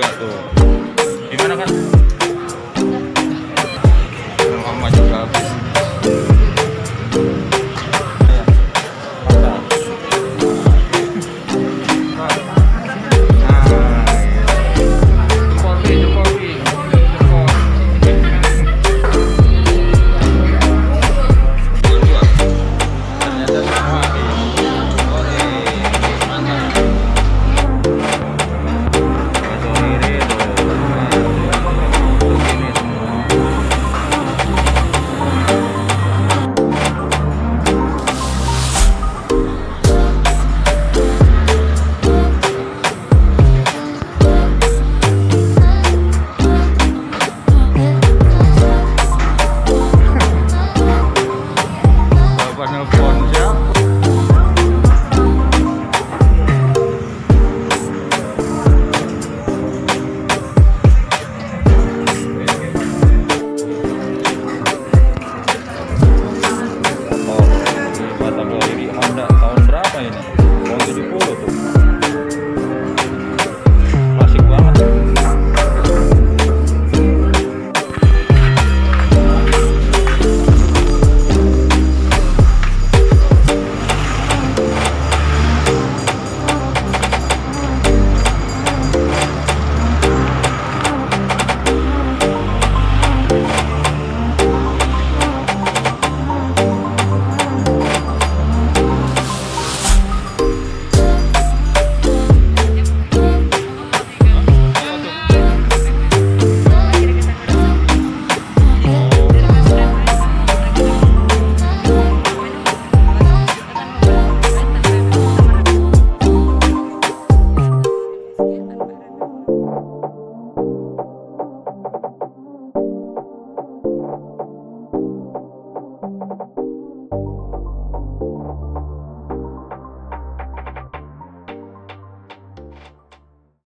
juga tuh. Gimana kan